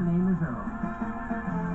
name is Earl.